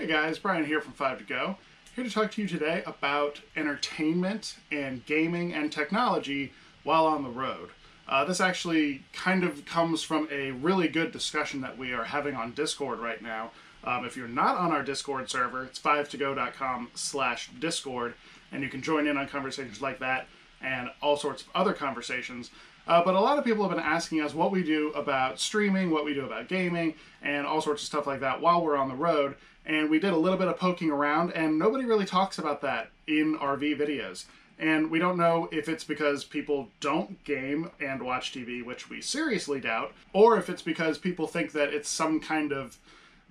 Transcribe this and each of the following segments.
Hey guys, Brian here from Five2Go. Here to talk to you today about entertainment and gaming and technology while on the road. Uh, this actually kind of comes from a really good discussion that we are having on Discord right now. Um, if you're not on our Discord server, it's five2go.com slash Discord, and you can join in on conversations like that and all sorts of other conversations. Uh, but a lot of people have been asking us what we do about streaming, what we do about gaming, and all sorts of stuff like that while we're on the road. And we did a little bit of poking around, and nobody really talks about that in RV videos. And we don't know if it's because people don't game and watch TV, which we seriously doubt, or if it's because people think that it's some kind of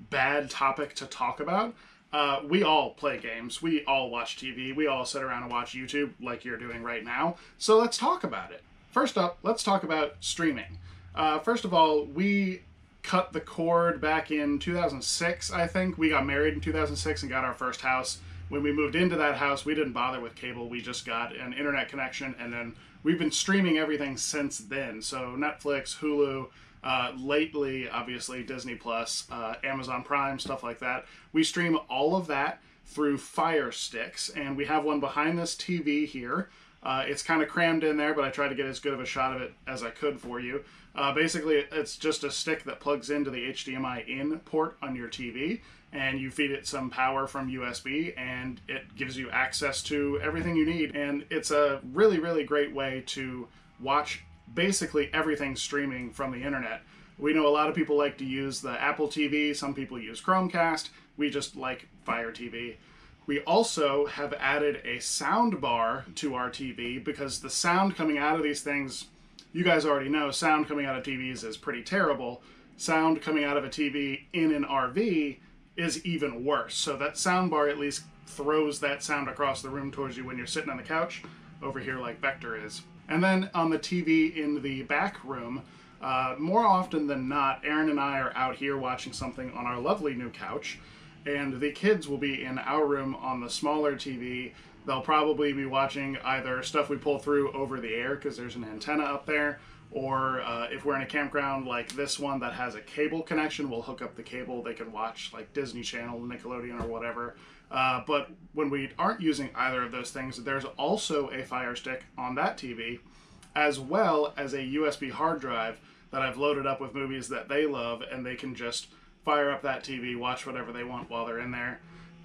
bad topic to talk about. Uh, we all play games. We all watch TV. We all sit around and watch YouTube like you're doing right now. So let's talk about it. First up, let's talk about streaming. Uh, first of all, we cut the cord back in 2006, I think. We got married in 2006 and got our first house. When we moved into that house, we didn't bother with cable. We just got an internet connection, and then we've been streaming everything since then. So Netflix, Hulu, uh, lately, obviously, Disney Plus, uh, Amazon Prime, stuff like that. We stream all of that through Fire Sticks, and we have one behind this TV here. Uh, it's kind of crammed in there, but I tried to get as good of a shot of it as I could for you. Uh, basically, it's just a stick that plugs into the HDMI in port on your TV, and you feed it some power from USB, and it gives you access to everything you need. And it's a really, really great way to watch basically everything streaming from the internet. We know a lot of people like to use the Apple TV, some people use Chromecast. We just like Fire TV. We also have added a sound bar to our TV because the sound coming out of these things, you guys already know, sound coming out of TVs is pretty terrible. Sound coming out of a TV in an RV is even worse. So that sound bar at least throws that sound across the room towards you when you're sitting on the couch over here like Vector is. And then on the TV in the back room, uh, more often than not, Erin and I are out here watching something on our lovely new couch and the kids will be in our room on the smaller TV. They'll probably be watching either stuff we pull through over the air because there's an antenna up there, or uh, if we're in a campground like this one that has a cable connection, we'll hook up the cable. They can watch like Disney Channel, Nickelodeon, or whatever. Uh, but when we aren't using either of those things, there's also a Fire Stick on that TV, as well as a USB hard drive that I've loaded up with movies that they love, and they can just fire up that TV, watch whatever they want while they're in there.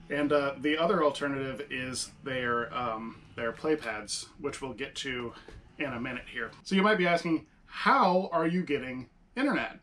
And uh, the other alternative is their um, their play pads, which we'll get to in a minute here. So you might be asking, how are you getting internet?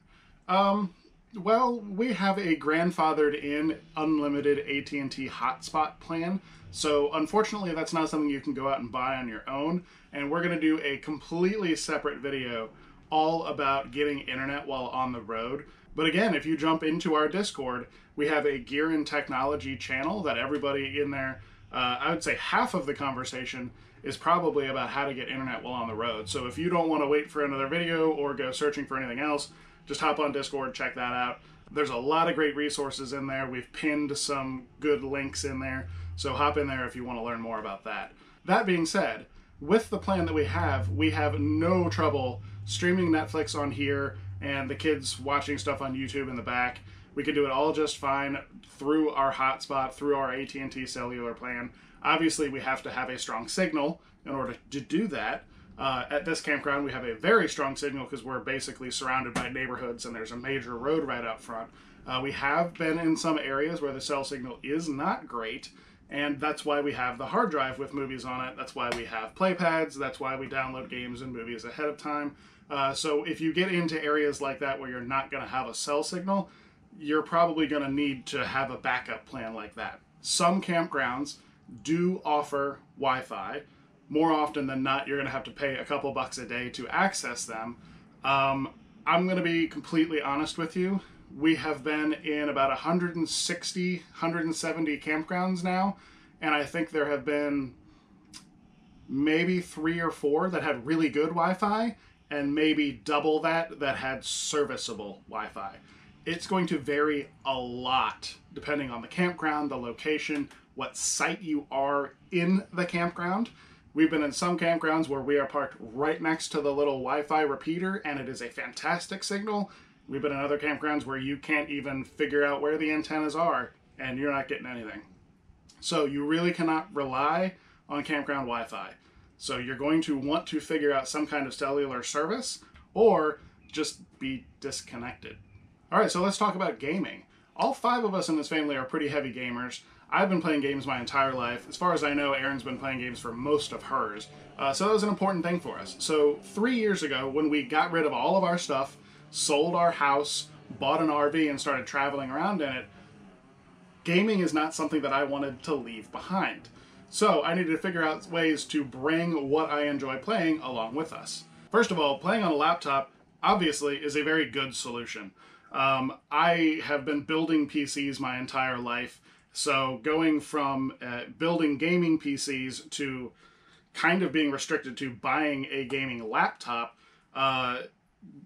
Um, well, we have a grandfathered in unlimited AT&T hotspot plan. So unfortunately, that's not something you can go out and buy on your own. And we're going to do a completely separate video all about getting internet while on the road. But again, if you jump into our Discord, we have a gear and technology channel that everybody in there, uh, I would say half of the conversation is probably about how to get internet while on the road. So if you don't want to wait for another video or go searching for anything else, just hop on Discord, check that out. There's a lot of great resources in there. We've pinned some good links in there. So hop in there if you want to learn more about that. That being said, with the plan that we have, we have no trouble streaming Netflix on here and the kids watching stuff on YouTube in the back. We can do it all just fine through our hotspot, through our AT&T cellular plan. Obviously, we have to have a strong signal in order to do that. Uh, at this campground, we have a very strong signal because we're basically surrounded by neighborhoods and there's a major road right up front. Uh, we have been in some areas where the cell signal is not great, and that's why we have the hard drive with movies on it. That's why we have play pads. That's why we download games and movies ahead of time. Uh, so if you get into areas like that where you're not going to have a cell signal, you're probably going to need to have a backup plan like that. Some campgrounds do offer Wi Fi. More often than not, you're going to have to pay a couple bucks a day to access them. Um, I'm going to be completely honest with you. We have been in about 160, 170 campgrounds now, and I think there have been maybe three or four that had really good Wi Fi, and maybe double that that had serviceable Wi-Fi. It's going to vary a lot depending on the campground, the location, what site you are in the campground. We've been in some campgrounds where we are parked right next to the little Wi-Fi repeater and it is a fantastic signal. We've been in other campgrounds where you can't even figure out where the antennas are and you're not getting anything. So you really cannot rely on campground Wi Fi. So you're going to want to figure out some kind of cellular service or just be disconnected. All right, so let's talk about gaming. All five of us in this family are pretty heavy gamers. I've been playing games my entire life. As far as I know, Erin's been playing games for most of hers. Uh, so that was an important thing for us. So three years ago, when we got rid of all of our stuff, sold our house, bought an RV, and started traveling around in it, gaming is not something that I wanted to leave behind. So I needed to figure out ways to bring what I enjoy playing along with us. First of all, playing on a laptop obviously is a very good solution. Um, I have been building PCs my entire life, so going from uh, building gaming PCs to kind of being restricted to buying a gaming laptop uh,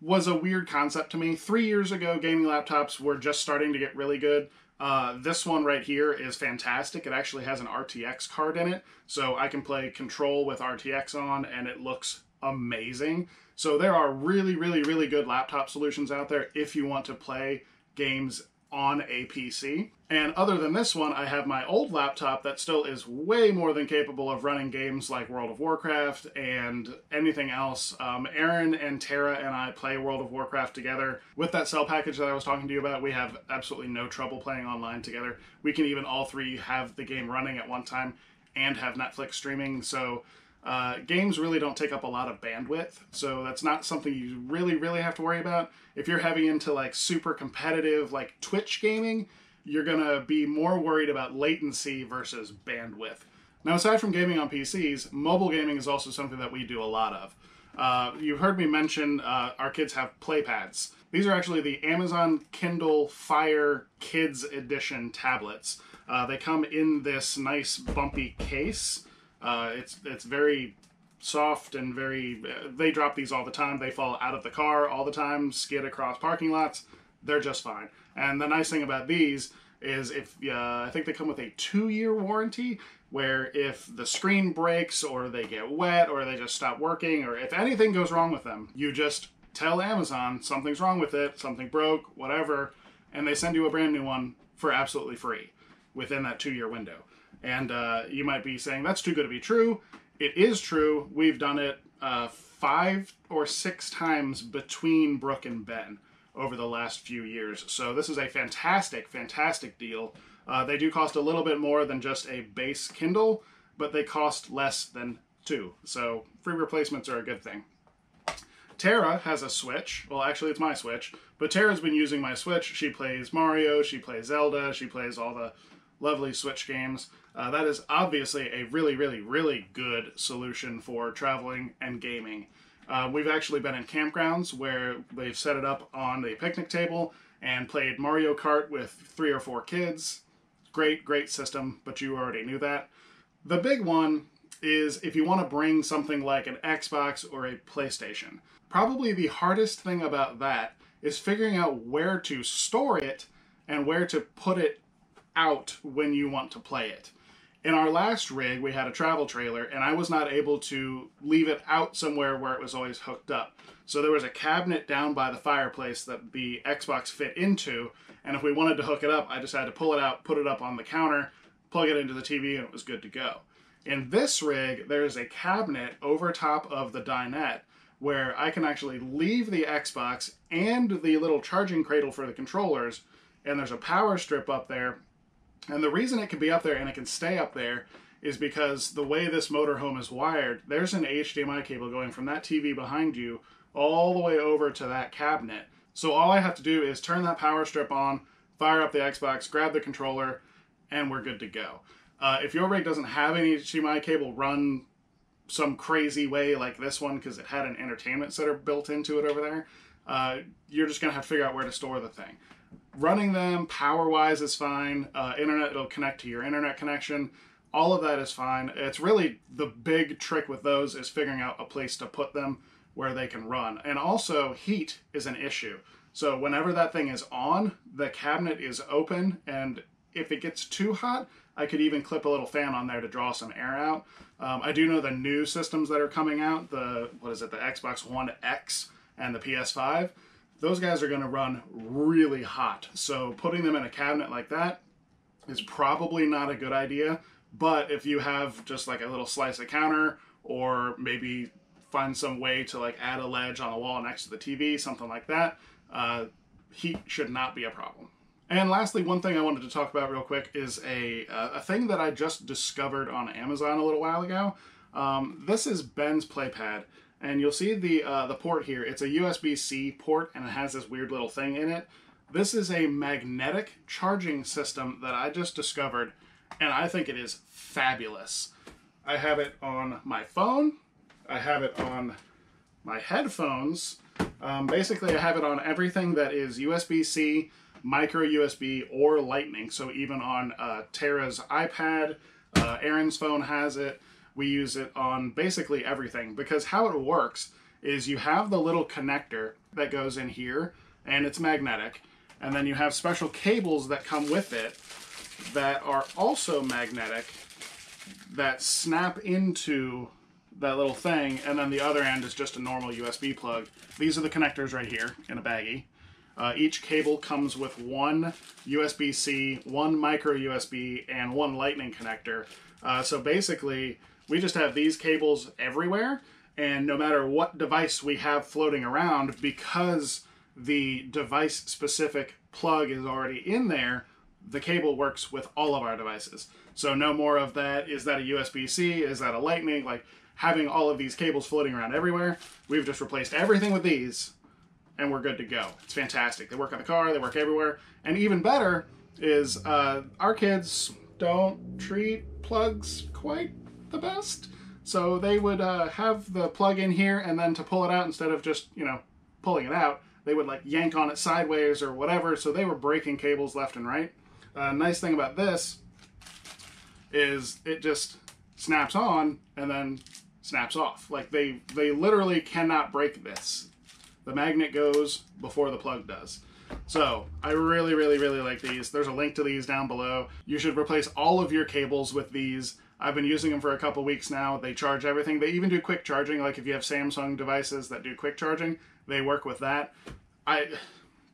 was a weird concept to me. Three years ago, gaming laptops were just starting to get really good. Uh, this one right here is fantastic. It actually has an RTX card in it, so I can play Control with RTX on, and it looks amazing. So there are really, really, really good laptop solutions out there if you want to play games on a PC. And other than this one, I have my old laptop that still is way more than capable of running games like World of Warcraft and anything else. Um, Erin and Tara and I play World of Warcraft together. With that cell package that I was talking to you about, we have absolutely no trouble playing online together. We can even all three have the game running at one time and have Netflix streaming. So uh, games really don't take up a lot of bandwidth, so that's not something you really, really have to worry about. If you're heavy into like super competitive, like Twitch gaming, you're gonna be more worried about latency versus bandwidth. Now, aside from gaming on PCs, mobile gaming is also something that we do a lot of. Uh, you've heard me mention uh, our kids have playpads. These are actually the Amazon Kindle Fire Kids Edition tablets. Uh, they come in this nice bumpy case. Uh, it's it's very soft and very. Uh, they drop these all the time. They fall out of the car all the time, skid across parking lots. They're just fine. And the nice thing about these is if uh, I think they come with a two-year warranty, where if the screen breaks or they get wet or they just stop working or if anything goes wrong with them, you just tell Amazon something's wrong with it, something broke, whatever, and they send you a brand new one for absolutely free within that two-year window. And uh, you might be saying, that's too good to be true. It is true. We've done it uh, five or six times between Brooke and Ben over the last few years. So this is a fantastic, fantastic deal. Uh, they do cost a little bit more than just a base Kindle, but they cost less than two. So free replacements are a good thing. Tara has a Switch. Well, actually, it's my Switch. But Tara's been using my Switch. She plays Mario, she plays Zelda, she plays all the lovely Switch games. Uh, that is obviously a really, really, really good solution for traveling and gaming. Uh, we've actually been in campgrounds where they've set it up on the picnic table and played Mario Kart with three or four kids. Great, great system, but you already knew that. The big one is if you want to bring something like an Xbox or a PlayStation. Probably the hardest thing about that is figuring out where to store it and where to put it out when you want to play it. In our last rig, we had a travel trailer, and I was not able to leave it out somewhere where it was always hooked up. So there was a cabinet down by the fireplace that the Xbox fit into, and if we wanted to hook it up, I just had to pull it out, put it up on the counter, plug it into the TV, and it was good to go. In this rig, there's a cabinet over top of the dinette where I can actually leave the Xbox and the little charging cradle for the controllers, and there's a power strip up there and the reason it can be up there and it can stay up there is because the way this motorhome is wired, there's an HDMI cable going from that TV behind you all the way over to that cabinet. So all I have to do is turn that power strip on, fire up the Xbox, grab the controller, and we're good to go. Uh, if your rig doesn't have any HDMI cable run some crazy way like this one because it had an entertainment center built into it over there, uh, you're just going to have to figure out where to store the thing running them power wise is fine. Uh, internet, it'll connect to your internet connection. All of that is fine. It's really the big trick with those is figuring out a place to put them where they can run. And also, heat is an issue. So, whenever that thing is on, the cabinet is open, and if it gets too hot, I could even clip a little fan on there to draw some air out. Um, I do know the new systems that are coming out the, what is it, the Xbox One X and the PS5 those guys are going to run really hot. So putting them in a cabinet like that is probably not a good idea. But if you have just like a little slice of counter or maybe find some way to like add a ledge on a wall next to the TV, something like that, uh, heat should not be a problem. And lastly, one thing I wanted to talk about real quick is a, a thing that I just discovered on Amazon a little while ago. Um, this is Ben's PlayPad, and you'll see the uh, the port here. It's a USB-C port, and it has this weird little thing in it. This is a magnetic charging system that I just discovered, and I think it is fabulous. I have it on my phone. I have it on my headphones. Um, basically, I have it on everything that is USB-C, micro USB, or Lightning. So even on uh, Tara's iPad, uh, Erin's phone has it. We use it on basically everything because how it works is you have the little connector that goes in here and it's magnetic. And then you have special cables that come with it that are also magnetic that snap into that little thing, and then the other end is just a normal USB plug. These are the connectors right here in a baggie. Uh, each cable comes with one USB-C, one micro USB, and one lightning connector. Uh, so basically, we just have these cables everywhere, and no matter what device we have floating around, because the device-specific plug is already in there, the cable works with all of our devices. So no more of that, is that a USB-C, is that a lightning, like having all of these cables floating around everywhere. We've just replaced everything with these and we're good to go. It's fantastic. They work on the car, they work everywhere. And even better is uh, our kids don't treat plugs quite the best. So they would uh, have the plug in here and then to pull it out instead of just, you know, pulling it out, they would like yank on it sideways or whatever. So they were breaking cables left and right. Uh, nice thing about this is it just snaps on and then snaps off. Like they they literally cannot break this. The magnet goes before the plug does. So I really, really, really like these. There's a link to these down below. You should replace all of your cables with these. I've been using them for a couple weeks now. They charge everything. They even do quick charging. Like if you have Samsung devices that do quick charging, they work with that. I,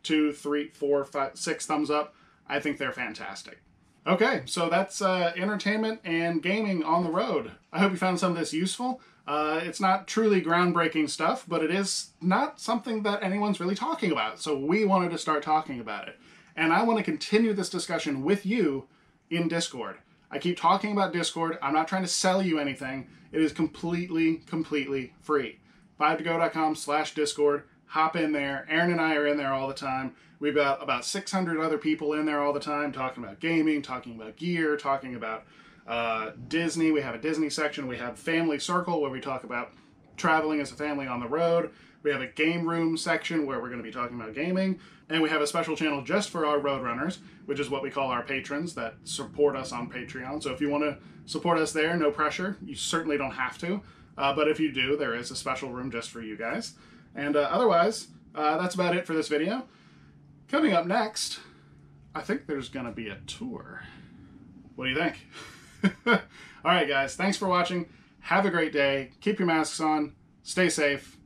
two, three, four, five, six thumbs up. I think they're fantastic. Okay, so that's uh, entertainment and gaming on the road. I hope you found some of this useful. Uh, it's not truly groundbreaking stuff, but it is not something that anyone's really talking about. So we wanted to start talking about it. And I want to continue this discussion with you in Discord. I keep talking about Discord. I'm not trying to sell you anything. It is completely, completely free. five2go.com slash Discord. Hop in there. Erin and I are in there all the time. We've got about 600 other people in there all the time talking about gaming, talking about gear, talking about uh, Disney. We have a Disney section. We have Family Circle where we talk about traveling as a family on the road. We have a game room section where we're going to be talking about gaming. And we have a special channel just for our Roadrunners, which is what we call our patrons that support us on Patreon. So if you want to support us there, no pressure. You certainly don't have to. Uh, but if you do, there is a special room just for you guys. And uh, otherwise, uh, that's about it for this video. Coming up next, I think there's going to be a tour. What do you think? All right, guys, thanks for watching. Have a great day. Keep your masks on. Stay safe.